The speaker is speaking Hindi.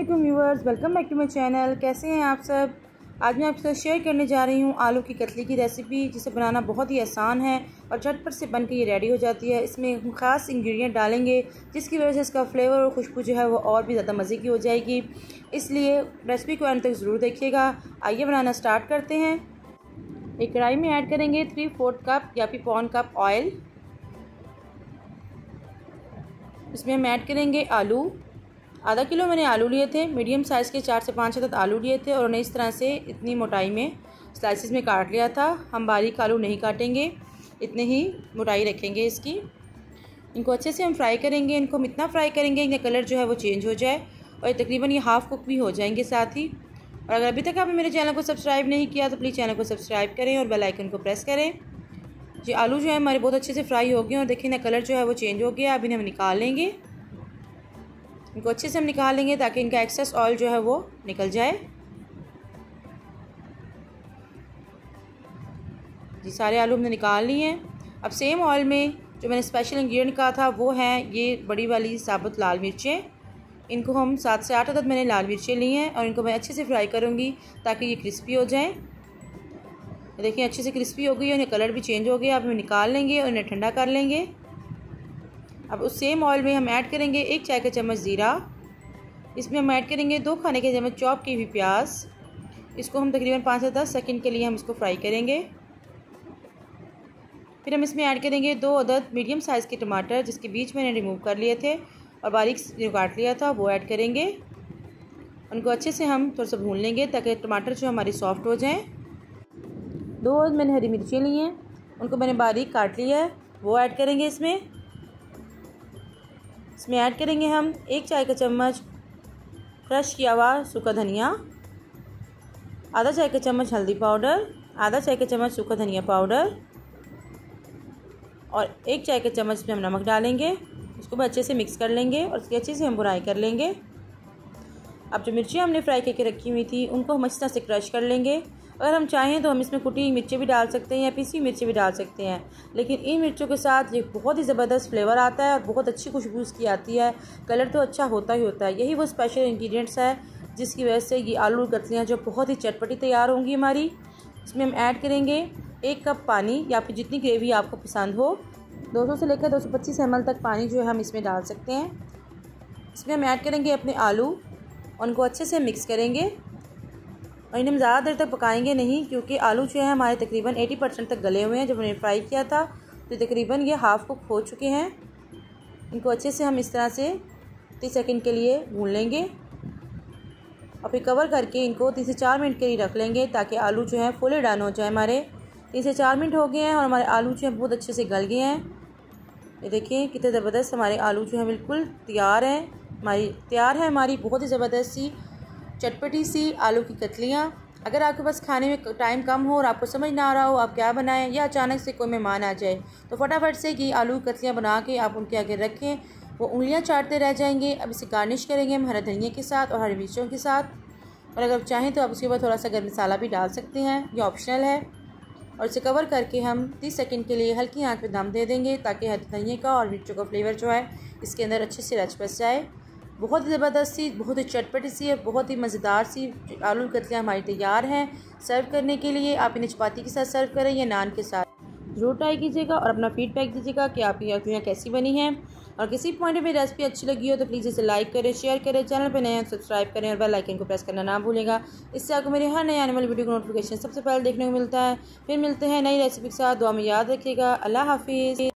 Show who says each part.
Speaker 1: वालेकुम viewers welcome back to my channel कैसे हैं आप सब? आज मैं आपके साथ शेयर करने जा रही हूँ आलू की कतली की रेसिपी जिसे बनाना बहुत ही आसान है और झटपट से बन के ये रेडी हो जाती है। इसमें हम ख़ास इंग्रेडिएंट डालेंगे, जिसकी वजह से इसका फ्लेवर और खुशबू जो है वो और भी ज़्यादा मज़े की हो जाएगी। इसलिए रेसिपी को अंत तक ज़रूर देखिएगा। आइए बनाना स्टार्ट करते हैं। एक कढ़ाई में ऐड करेंगे थ्री फोर्थ कप या फिर पौन कप ऑयल इसमें हम ऐड करेंगे आलू। आधा किलो मैंने आलू लिए थे, मीडियम साइज़ के चार से पाँच अदद आलू लिए थे और उन्हें इस तरह से इतनी मोटाई में स्लाइसिस में काट लिया था। हम बारीक आलू नहीं काटेंगे, इतने ही मोटाई रखेंगे इसकी। इनको अच्छे से हम फ्राई करेंगे, इनको हम इतना फ्राई करेंगे, इनका कलर जो है वो चेंज हो जाए और तकरीबन ये हाफ़ कुक भी हो जाएँगे साथ ही। और अगर अभी तक आपने मेरे चैनल को सब्सक्राइब नहीं किया तो प्लीज़ चैनल को सब्सक्राइब करें और बेल आइकन को प्रेस करें। जी आलू जो है हमारे बहुत अच्छे से फ्राई हो गए और देखिए ना कलर जो है वो चेंज हो गया इन्हें हम निकाल लेंगे। इनको अच्छे से हम निकाल लेंगे ताकि इनका एक्सेस ऑयल जो है वो निकल जाए। जी, सारे आलू हमने निकाल लिए हैं। अब सेम ऑयल में जो मैंने स्पेशल इंग्रेडिएंट कहा था, वो है ये बड़ी वाली साबुत लाल मिर्चें। इनको हम सात से आठ अदद मैंने लाल मिर्चें ली हैं और इनको मैं अच्छे से फ्राई करूँगी ताकि ये क्रिस्पी हो जाए। देखिए, अच्छे से क्रिस्पी हो गई और इन्हें कलर भी चेंज हो गया। अब हम निकाल लेंगे और इन्हें ठंडा कर लेंगे। अब उस सेम ऑयल में हम ऐड करेंगे एक चाय का चम्मच ज़ीरा। इसमें हम ऐड करेंगे दो खाने के चम्मच चॉप की हुई प्याज। इसको हम तकरीबन पाँच से दस सेकेंड के लिए हम इसको फ्राई करेंगे। फिर हम इसमें ऐड करेंगे दो अदद मीडियम साइज़ के टमाटर, जिसके बीच मैंने रिमूव कर लिए थे और बारीक जो काट लिया था, वो ऐड करेंगे। उनको अच्छे से हम थोड़ा सा भून लेंगे ताकि टमाटर जो हमारी सॉफ्ट हो जाएँ। दो मैंने हरी मिर्ची ली हैं, उनको मैंने बारीक काट लिया है, वो ऐड करेंगे इसमें। इसमें ऐड करेंगे हम एक चाय का चम्मच, क्रश किया हुआ सूखा धनिया, आधा चाय का चम्मच हल्दी पाउडर, आधा चाय का चम्मच सूखा धनिया पाउडर, और एक चाय का चम्मच में हम नमक डालेंगे। इसको भी अच्छे से मिक्स कर लेंगे और इसकी अच्छे से हम बुराई कर लेंगे। अब जो मिर्ची हमने फ्राई करके रखी हुई थी, उनको हम अच्छी तरह से क्रश कर लेंगे। अगर हम चाहें तो हम इसमें कुटी हुई मिर्ची भी डाल सकते हैं या पीसी हुई मिर्ची भी डाल सकते हैं। लेकिन इन मिर्चों के साथ ये बहुत ही ज़बरदस्त फ्लेवर आता है और बहुत अच्छी खुशबू इसकी आती है। कलर तो अच्छा होता ही होता है। यही वो स्पेशल इंग्रेडिएंट्स है, जिसकी वजह से ये आलू कतलियाँ जो बहुत ही चटपटी तैयार होंगी हमारी। इसमें हम ऐड करेंगे एक कप पानी या फिर जितनी ग्रेवी आपको पसंद हो। 200 से लेकर 225 सौ तक पानी जो है हम इसमें डाल सकते हैं। इसमें हम ऐड करेंगे अपने आलू। उनको अच्छे से मिक्स करेंगे। और इन्हें हम ज़्यादा देर तक पकाएँगे नहीं, क्योंकि आलू जो है हमारे तकरीबन 80 परसेंट तक गले हुए हैं, जब हमने फ्राई किया था तो तकरीबन ये हाफ़ कुक हो चुके हैं। इनको अच्छे से हम इस तरह से तीस सेकेंड के लिए भून लेंगे। और फिर कवर करके इनको तीन से चार मिनट के लिए रख लेंगे, ताकि आलू जो है फुले डन हो जाए हमारे। तीन से चार मिनट हो गए हैं और हमारे आलू जो है बहुत अच्छे से गल गए हैं। ये देखिए कितने ज़बरदस्त हमारे आलू जो है बिल्कुल तैयार हैं। हमारी तैयार है हमारी बहुत ही ज़बरदस्त सी, चटपटी सी आलू की कतलियाँ। अगर आपके पास खाने में टाइम कम हो और आपको समझ ना आ रहा हो, आप क्या बनाएँ या अचानक से कोई मेहमान आ जाए तो फटाफट से कि आलू की कतलियाँ बना के आप उनके आगे रखें। वो उंगलियाँ चाटते रह जाएँगे। अब इसे गार्निश करेंगे हम हरा धनिया के साथ और हरी मिर्चों के साथ। और अगर चाहें तो आप उसके बाद थोड़ा सा गर्म मसाला भी डाल सकते हैं। ये ऑप्शनल है। और इसे कवर करके हम तीस सेकंड के लिए हल्की आँच पे दम दे देंगे ताकि हरी धनिया का और मिर्चों का फ्लेवर जो है, इसके अंदर अच्छे से रच बस जाए। बहुत ही ज़बरदस्त सी, बहुत ही चटपटी सी और बहुत ही मज़ेदार सी आलू कतलियाँ हमारी तैयार हैं। सर्व करने के लिए आप इन्हें चपाती के साथ सर्व करें या नान के साथ। ज़रूर ट्राई कीजिएगा और अपना फीडबैक दीजिएगा कि आपकी कतलियाँ कैसी बनी हैं। और किसी पॉइंट में रेसिपी अच्छी लगी हो तो प्लीज़ इसे लाइक करें शेयर करें चैनल पर नए सब्सक्राइब करें और बेल आइकन को प्रेस करना ना भूलेगा। इससे आपको मेरे हर नए आने वाली वीडियो को नोटिफिकेशन सबसे पहले देखने को मिलता है। फिर मिलते हैं नई रेसिपी के साथ। दुआ में याद रखिएगा। अल्लाह हाफिज़।